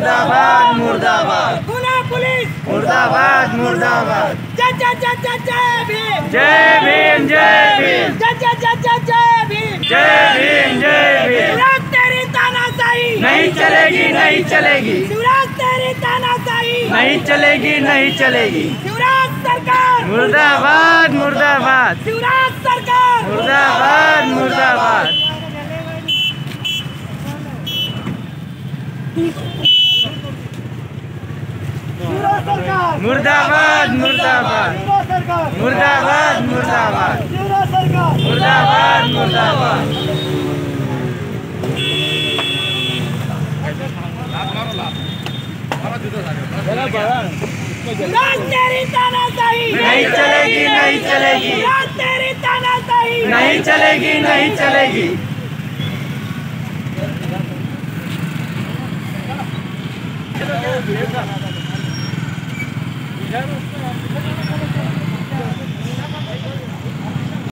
मुर्दाबाद मुर्दाबाद। पुणे पुलिस। मुर्दाबाद मुर्दाबाद। जय जय जय जय जय भीम। जय भीम जय भीम। जय जय जय जय जय भीम। जय भीम जय भीम। शिवराज तेरी तानाशाही। नहीं चलेगी नहीं चलेगी। शिवराज तेरी तानाशाही। नहीं चलेगी नहीं चलेगी। शिवराज सरकार। मुर्दाबाद मुर्दाबाद। शिवराज सरकार। मुर्दाबाद मुर्दाबाद। शिवराज सरकार मुर्दाबाद मुर्दाबाद। मुर्दाबाद मुर्दाबाद। मुर्दाबाद मुर्दाबाद। नहीं चलेगी नहीं चलेगी। तेरी तानाशाही नहीं चलेगी नहीं चलेगी